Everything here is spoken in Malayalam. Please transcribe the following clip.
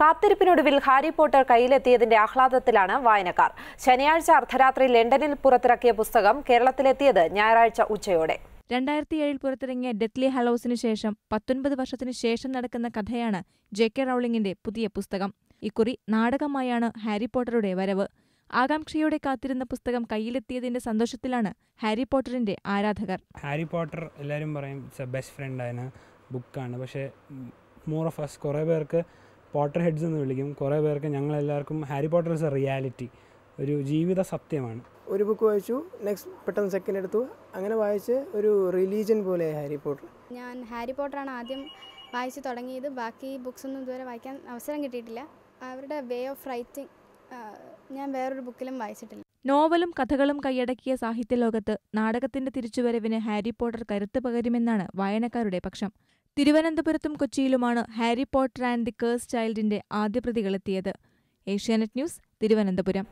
കാത്തിരിപ്പിനൊടുവിൽ ഹാരി പോട്ടർ കയ്യിലെത്തിയതിന്റെ ആഹ്ലാദത്തിലാണ് വായനക്കാർ. ശനിയാഴ്ച അർദ്ധരാത്രി ലണ്ടനിൽ പുറത്തിറക്കിയ പുസ്തകം കേരളത്തിലെത്തിയത് ഞായറാഴ്ച ഉച്ചയോടെ. രണ്ടായിരത്തി ഏഴിൽ പുറത്തിറങ്ങിയ ഡെത്ലി ഹലോസിന് ശേഷം പത്തൊൻപത് വർഷത്തിനു ശേഷം നടക്കുന്ന കഥയാണ് ജെ കെ റൗളിംഗിന്റെ പുതിയ പുസ്തകം. ഇക്കുറി നാടകമായാണ് ഹാരി പോട്ടറുടെ വരവ്. ആകാംക്ഷയോടെ കാത്തിരുന്ന പുസ്തകം കയ്യിലെത്തിയതിന്റെ സന്തോഷത്തിലാണ് ഹാരി പോട്ടറിന്റെ ആരാധകർ. ഹാരി പോട്ടർ എല്ലാവരും പറയും ബെസ്റ്റ് ഫ്രണ്ട് ആയ ബുക്കാണ് പക്ഷേ മോർ ഓഫ് അസ് കുറേ പേർക്ക് പോട്ടർ ഹെഡ്സ് എന്ന് വിളിക്കും. കുറേ പേർക്ക് ഞങ്ങളെല്ലാവർക്കും Harry Potter is a reality. ഒരു ജീവിത സത്യമാണ്. ഒരു ബുക്ക് വായിച്ചു നെക്സ്റ്റ് പെട്ടെന്ന് സെക്കൻഡ് എടുത്തു. അങ്ങനെ വായിച്ച് ഒരു റിലീജിയൻ പോലെ ഹാരി പോട്ടർ. ഞാൻ ഹാരി പോട്ടറാണ് ആദ്യം വായിച്ചു തുടങ്ങിയത്. ബാക്കി ബുക്സ് ഒന്നും ഇതുവരെ വായിക്കാൻ അവസരം കിട്ടിയിട്ടില്ല. അവരുടെ വേ ഓഫ് റൈറ്റിംഗ് ഞാൻ വേറൊരു ബുക്കിലും വായിച്ചിട്ടില്ല. നോവലും കഥകളും കൈയടക്കിയ സാഹിത്യലോകത്ത് നാടകത്തിന്റെ തിരിച്ചുവരവിന് ഹാരി പോട്ടർ കരുത്ത് പകരുമെന്നാണ് വായനക്കാരുടെ പക്ഷം. തിരുവനന്തപുരത്തും കൊച്ചിയിലുമാണ് Harry Potter and the cursed ചൈൽഡിന്റെ ആദ്യ പ്രതികളെത്തിയത് ഏഷ്യാനെറ്റ് ന്യൂസ് തിരുവനന്തപുരം.